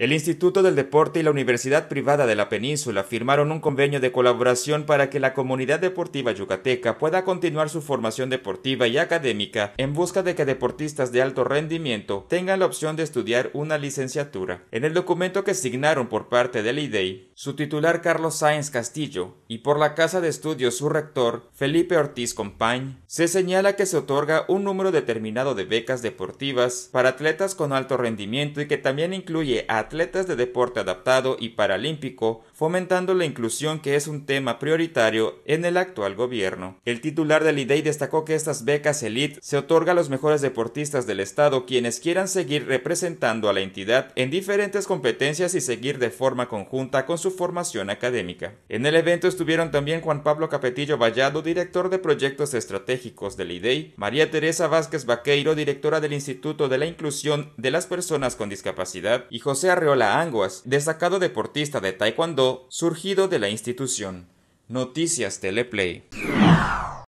El Instituto del Deporte y la Universidad Privada de la Península firmaron un convenio de colaboración para que la comunidad deportiva yucateca pueda continuar su formación deportiva y académica en busca de que deportistas de alto rendimiento tengan la opción de estudiar una licenciatura. En el documento que signaron por parte del IDEI, su titular Carlos Sáenz Castillo y por la Casa de Estudios su rector Felipe Ortiz Compañ, se señala que se otorga un número determinado de becas deportivas para atletas con alto rendimiento y que también incluye a atletas de deporte adaptado y paralímpico, fomentando la inclusión que es un tema prioritario en el actual gobierno. El titular del IDEI destacó que estas becas elite se otorga a los mejores deportistas del estado quienes quieran seguir representando a la entidad en diferentes competencias y seguir de forma conjunta con su formación académica. En el evento estuvieron también Juan Pablo Capetillo Vallado, director de proyectos estratégicos del IDEI, María Teresa Vázquez Vaqueiro, directora del Instituto de la Inclusión de las Personas con Discapacidad, y José Arreola Anguas, destacado deportista de Taekwondo, surgido de la institución. Noticias Teleplay.